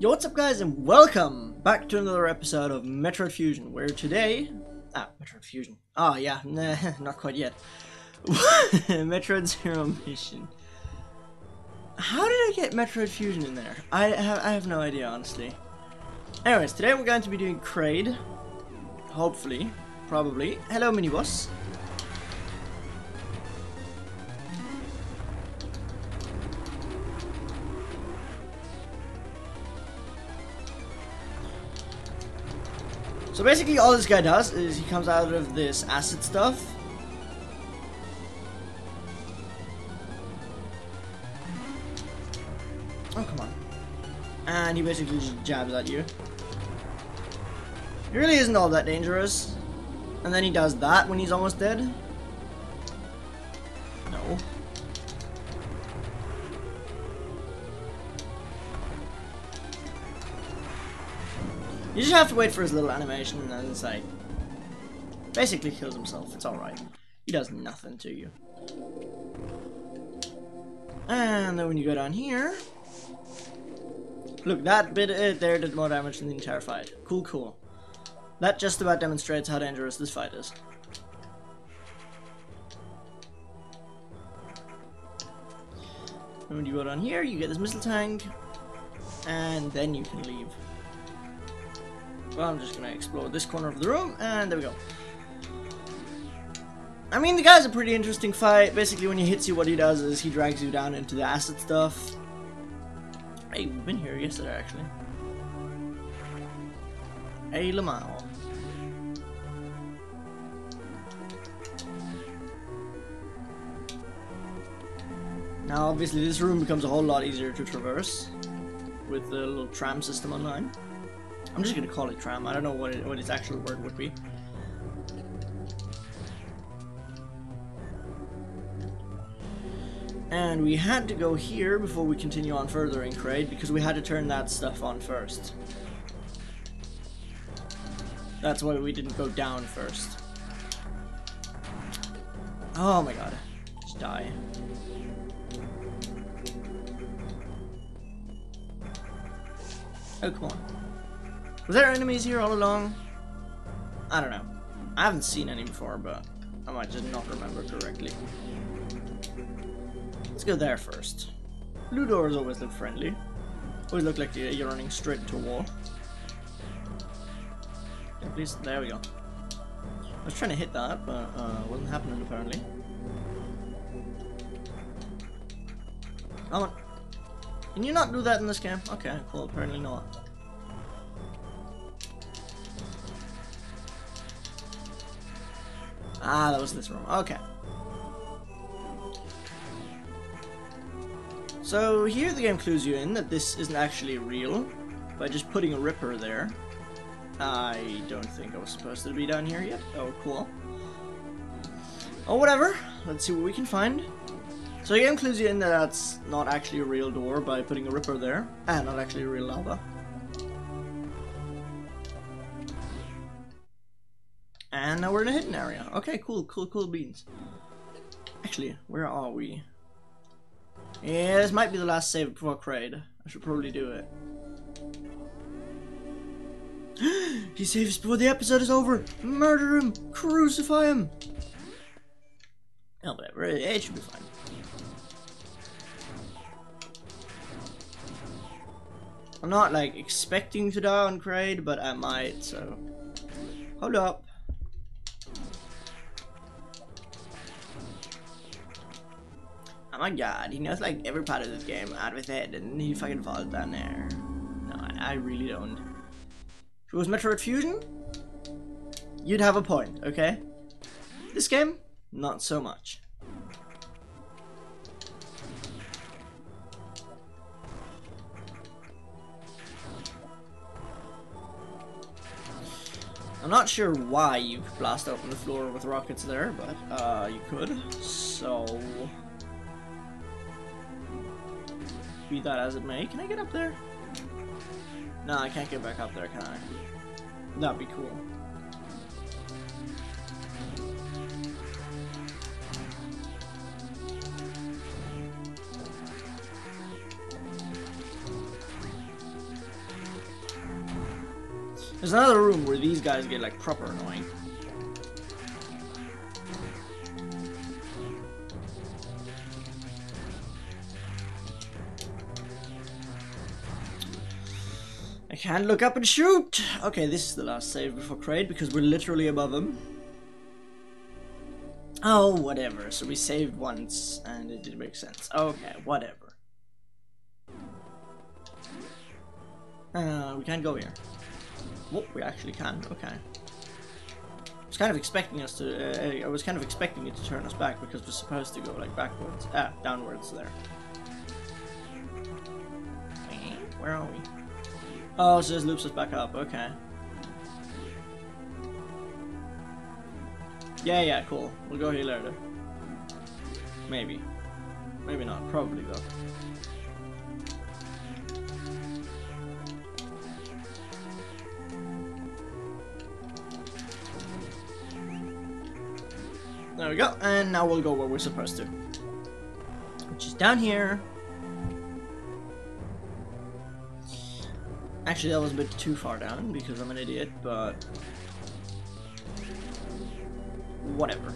Yo, what's up guys and welcome back to another episode of Metroid Fusion, where today... Ah, Metroid Fusion. Oh yeah, nah, not quite yet. Metroid Zero Mission. How did I get Metroid Fusion in there? I have, I have no idea, honestly. Anyways, today we're going to be doing Kraid. Hopefully. Probably. Hello, Miniboss. So basically all this guy does is he comes out of this acid stuff. Oh, come on. And he basically just jabs at you. He really isn't all that dangerous. And then he does that when he's almost dead. You just have to wait for his little animation and then like... Basically kills himself, it's alright. He does nothing to you. And then when you go down here... Look, that bit it there did more damage than the entire fight. Cool, cool. That just about demonstrates how dangerous this fight is. And when you go down here, you get this missile tank, and then you can leave. Well, I'm just gonna explore this corner of the room, and there we go. I mean, the guy's a pretty interesting fight. Basically, when he hits you, what he does is he drags you down into the acid stuff. Hey, we've been here yesterday, actually. Hey, Lamau. Now, obviously, this room becomes a whole lot easier to traverse with the little tram system online. I'm just gonna call it tram. I don't know what, it, what its actual word would be. And we had to go here before we continue on further in Kraid because we had to turn that stuff on first. That's why we didn't go down first. Oh my god. Just die. Oh, come on. Was there enemies here all along? I don't know. I haven't seen any before, but I might just not remember correctly. Let's go there first. Blue doors always look friendly. Always look like you're running straight into a wall. At least, there we go. I was trying to hit that, but uh, wasn't happening apparently. Come on. Can you not do that in this game? Okay, cool, apparently not. Ah, that was this room. Okay. So here the game clues you in that this isn't actually real by just putting a ripper there. I don't think I was supposed to be down here yet. Oh, cool. Oh, whatever. Let's see what we can find. So the game clues you in that that's not actually a real door by putting a ripper there. And not actually a real lava. And now we're in a hidden area. Okay, cool, cool, cool beans. Actually, where are we? Yeah, this might be the last save before Kraid. I should probably do it. he saves before the episode is over! Murder him! Crucify him! Oh, whatever. It should be fine. I'm not, like, expecting to die on Kraid, but I might, so... Hold up. Oh my god, he knows like every part of this game out of his head and he fucking falls down there. No, I, I really don't. If it was Metroid Fusion, you'd have a point, okay? This game, not so much. I'm not sure why you blast open the floor with rockets there, but uh, you could. So be that as it may. Can I get up there? No, I can't get back up there, can I? That'd be cool. There's another room where these guys get like proper annoying. Can't look up and shoot! Okay, this is the last save before Kraid because we're literally above him. Oh, whatever. So we saved once and it didn't make sense. Okay, whatever. Uh, we can't go here. Whoop, we actually can. Okay. I was kind of expecting us to. Uh, I was kind of expecting it to turn us back because we're supposed to go like backwards. Ah, downwards there. Where are we? Oh, so this loops us back up. Okay. Yeah, yeah, cool. We'll go here later. Maybe. Maybe not. Probably though. There we go, and now we'll go where we're supposed to. Which is down here. Actually, that was a bit too far down because I'm an idiot, but... Whatever.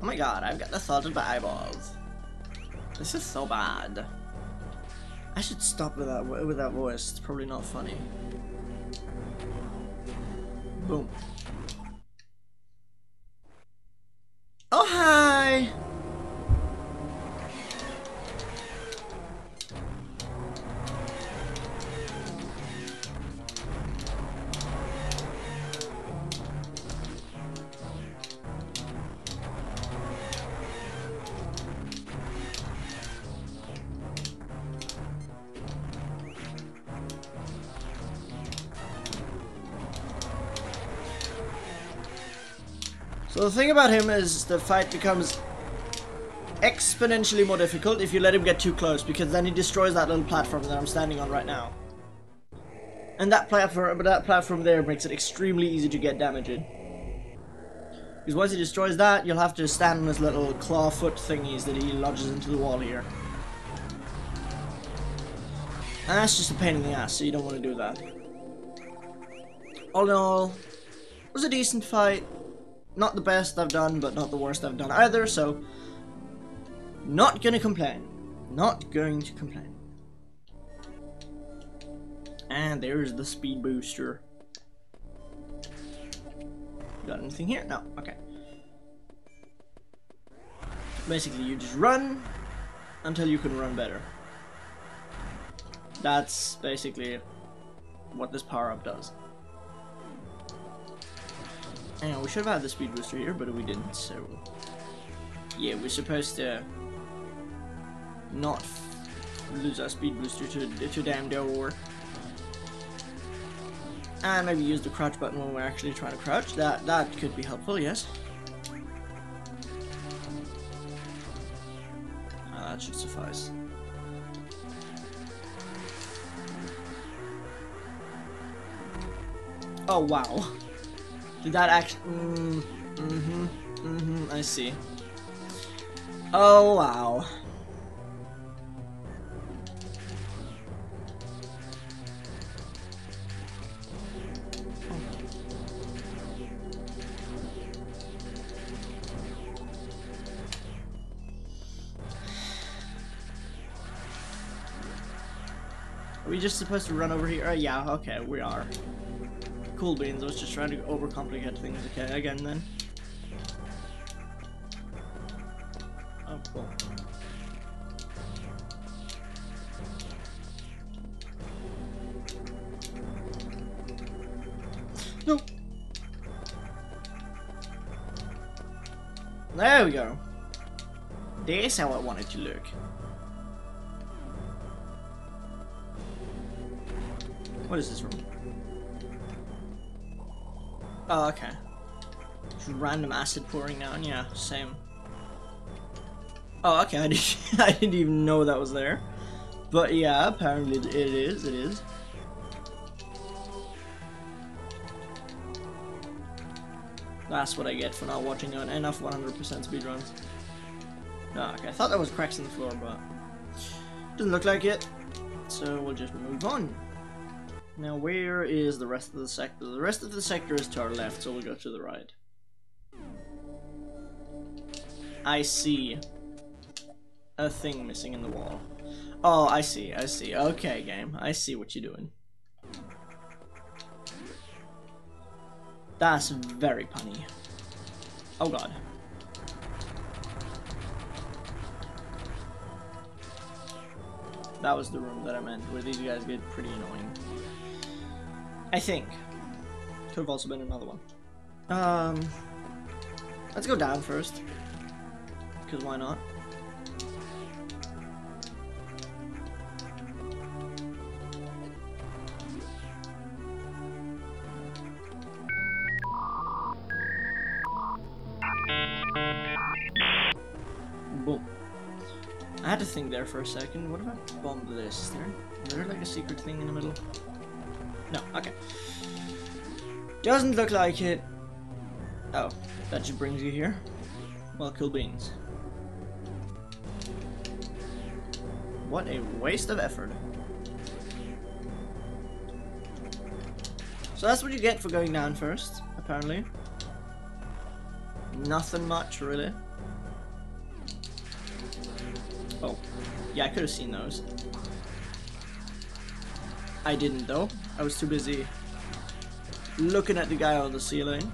Oh my god, I've got of the eyeballs. This is so bad. I should stop with that with that voice. It's probably not funny. Boom. Oh, hi! So the thing about him is the fight becomes exponentially more difficult if you let him get too close because then he destroys that little platform that I'm standing on right now. And that platform, that platform there makes it extremely easy to get damage in. Because once he destroys that, you'll have to stand on his little claw foot thingies that he lodges into the wall here. And that's just a pain in the ass, so you don't want to do that. All in all, it was a decent fight. Not the best I've done, but not the worst I've done either, so... Not gonna complain. Not going to complain. And there's the speed booster. Got anything here? No, okay. Basically, you just run until you can run better. That's basically what this power-up does. And we should have had the speed booster here, but we didn't, so... Yeah, we're supposed to not lose our speed booster to, to damn door. And maybe use the crouch button when we're actually trying to crouch. That that could be helpful, yes. Uh, that should suffice. Oh wow. Did that actually... Mm, mm-hmm. Mm-hmm. I see. Oh, wow. Are we just supposed to run over here? Uh, yeah, okay, we are. Cool beans, I was just trying to overcomplicate things okay, again then. Oh, cool. No! There we go. There's how I want it to look. What is this room? Oh, okay. Just random acid pouring down, yeah, same. Oh, okay, I didn't, I didn't even know that was there. But yeah, apparently it is, it is. That's what I get for not watching enough 100% speedruns. Oh, okay, I thought that was cracks in the floor, but... Doesn't look like it. so we'll just move on. Now, where is the rest of the sector? The rest of the sector is to our left, so we'll go to the right. I see a thing missing in the wall. Oh, I see, I see. Okay, game. I see what you're doing. That's very punny. Oh god. That was the room that I meant, where these guys get pretty annoying. I think. Could have also been another one. Um, let's go down first. Because why not? Boom. I had to think there for a second. What if I bomb this? Is there, is there like a secret thing in the middle? No, okay. Doesn't look like it. Oh, that just brings you here. Well, cool beans. What a waste of effort. So that's what you get for going down first, apparently. Nothing much, really. Oh, yeah, I could have seen those. I didn't, though. I was too busy looking at the guy on the ceiling.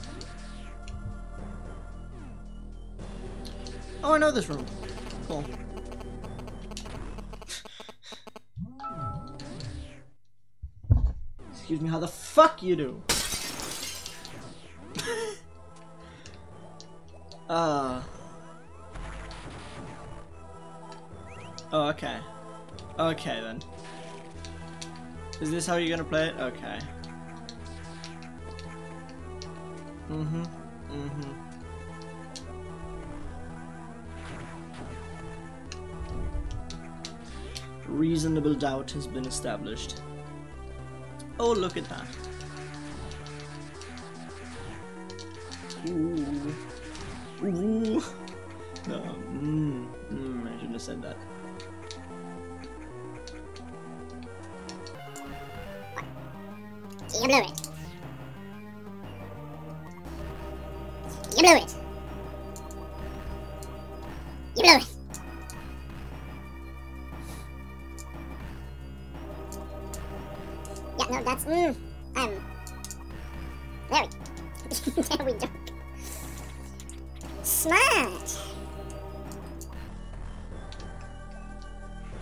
Oh, I know this room. Cool. Excuse me, how the fuck you do? uh. Oh, okay. Okay, then. Is this how you're gonna play it? Okay. Mm-hmm. Mm-hmm. Reasonable doubt has been established. Oh, look at that. Ooh. Ooh. No. Mm. Mm, I shouldn't have said that. You blew it. You blew it. You blew it. Yeah, no, that's mm, I'm there we go. there we go. Smart.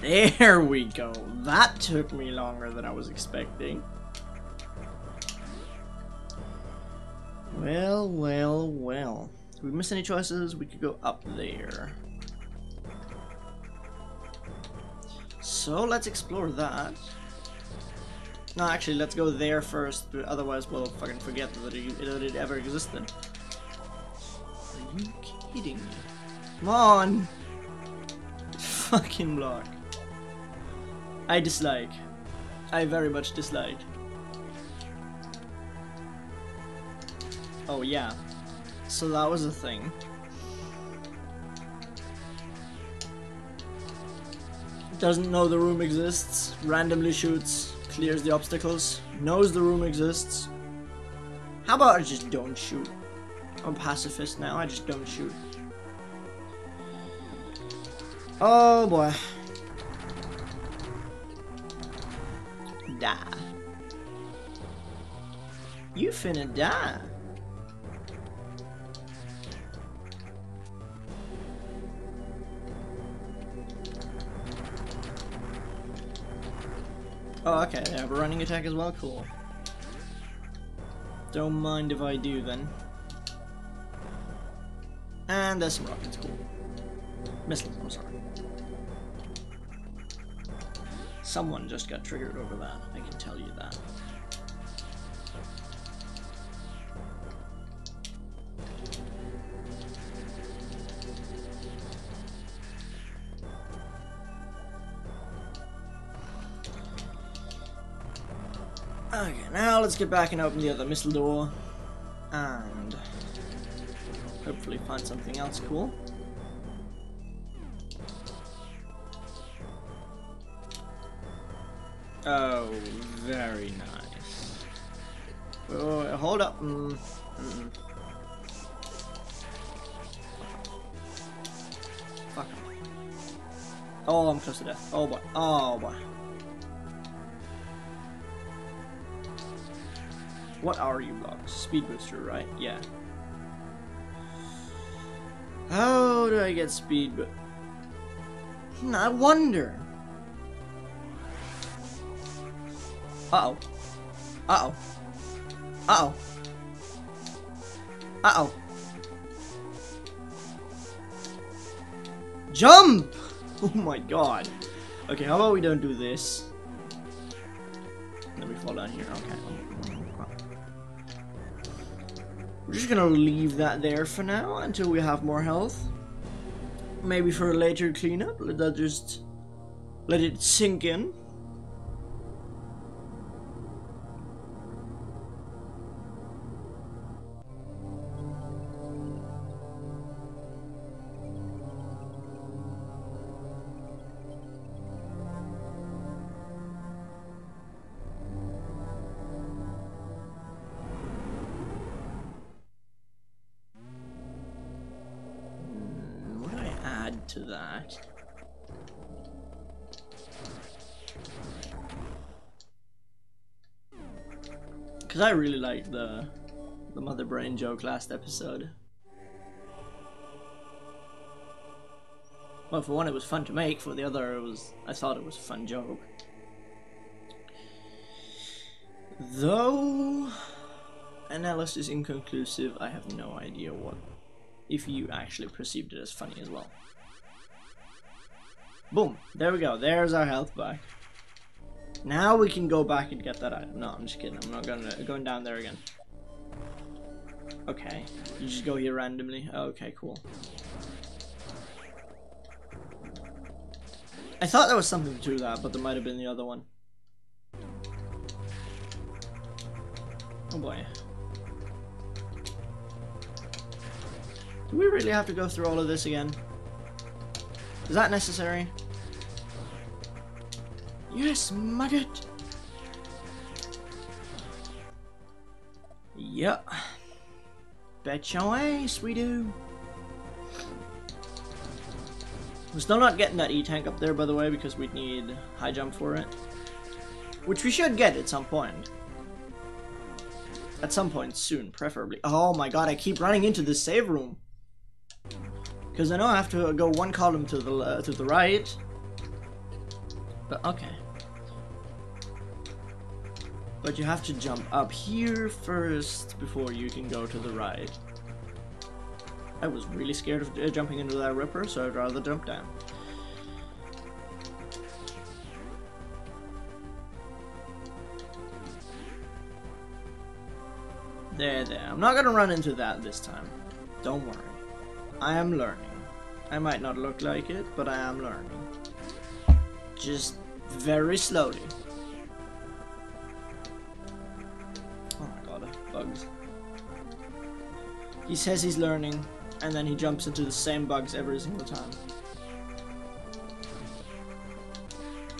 There we go. That took me longer than I was expecting. Well, well, well. Did we miss any choices? We could go up there. So let's explore that. No, actually, let's go there first, otherwise we'll fucking forget that it, that it ever existed. Are you kidding me? Come on! Fucking block. I dislike. I very much dislike. Oh yeah. So that was a thing. Doesn't know the room exists, randomly shoots, clears the obstacles, knows the room exists. How about I just don't shoot? I'm pacifist now, I just don't shoot. Oh boy. Die. You finna die. Oh, okay, they have a running attack as well? Cool. Don't mind if I do, then. And there's some rockets, cool. Missiles, I'm sorry. Someone just got triggered over that, I can tell you that. Let's get back and open the other missile door. And hopefully find something else cool. Oh, very nice. Oh, hold up. Mm. Mm -mm. Fuck. Oh, I'm close to death. Oh boy. Oh boy. What are you blocks? Speed booster, right? Yeah. How do I get speed but hmm, I wonder. Uh-oh. Uh-oh. Uh-oh. Uh-oh. Jump! Oh my god. Okay, how about we don't do this? Let me fall down here. Okay. We're just gonna leave that there for now until we have more health. Maybe for a later cleanup. Let that just let it sink in. To that. Because I really liked the, the Mother Brain joke last episode. Well, for one, it was fun to make. For the other, it was I thought it was a fun joke. Though analysis inconclusive, I have no idea what if you actually perceived it as funny as well. Boom. There we go. There's our health back. Now we can go back and get that item. No, I'm just kidding. I'm not gonna going down there again. Okay. You just go here randomly. Okay, cool. I thought there was something to that, but there might have been the other one. Oh boy. Do we really have to go through all of this again? Is that necessary? Yes, maggot! Yep. Bet your ace we do. We're still not getting that E-tank up there, by the way, because we need high jump for it. Which we should get at some point. At some point soon, preferably. Oh my god, I keep running into the save room. Because I know I have to go one column to the uh, to the right. But okay. But you have to jump up here first before you can go to the right. I was really scared of uh, jumping into that ripper, so I'd rather jump down. There, there. I'm not gonna run into that this time. Don't worry. I am learning. I might not look like it, but I am learning. Just very slowly. Oh my god, bugs. He says he's learning, and then he jumps into the same bugs every single time.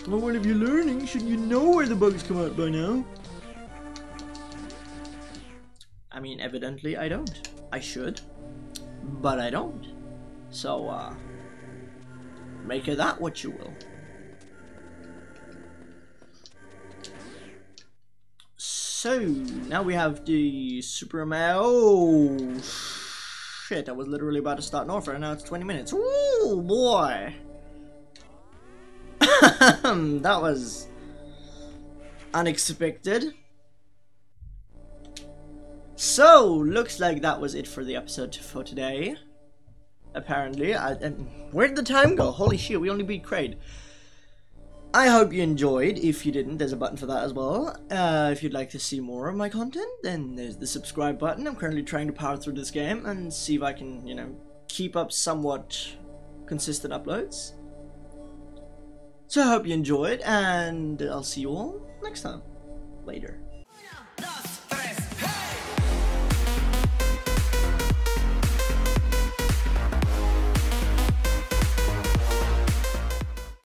Oh, well, what if you're learning? Should you know where the bugs come out by now? I mean, evidently I don't. I should, but I don't. So, uh, make of that what you will. So, now we have the Superman. Oh, shit, I was literally about to start Norfair, and now it's 20 minutes. Ooh, boy. that was unexpected. So, looks like that was it for the episode for today apparently. I, and where did the time go? Holy shit, we only beat Kraid. I hope you enjoyed. If you didn't, there's a button for that as well. Uh, if you'd like to see more of my content, then there's the subscribe button. I'm currently trying to power through this game and see if I can, you know, keep up somewhat consistent uploads. So I hope you enjoyed, and I'll see you all next time. Later.